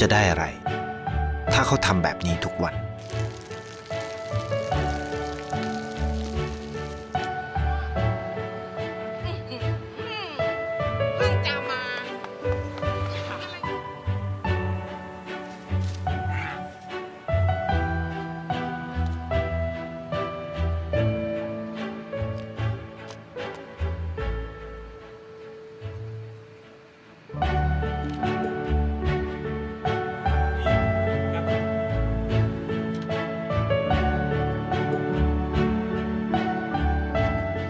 จะได้อะไร ถ้าเขาทำแบบนี้ทุกวัน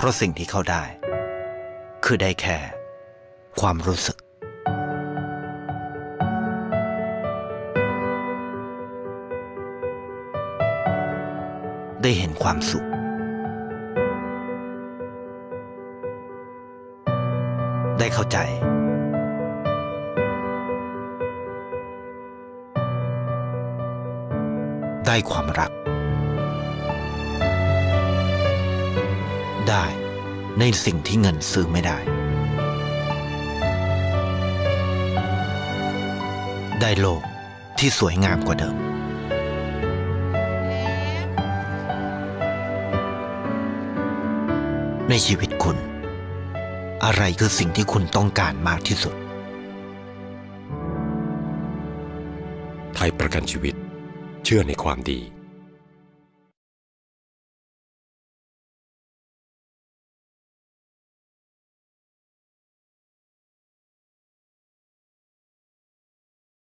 เพราะสิ่งที่เขาได้ คือได้แค่ ความรู้สึก ได้เห็นความสุข ได้เข้าใจ ได้ความรัก ได้ ในสิ่งที่เงินซื้อไม่ได้ ได้โลกที่สวยงามกว่าเดิม ในชีวิตคุณ อะไรคือสิ่งที่คุณต้องการมากที่สุด ไทยประกันชีวิต เชื่อในความดี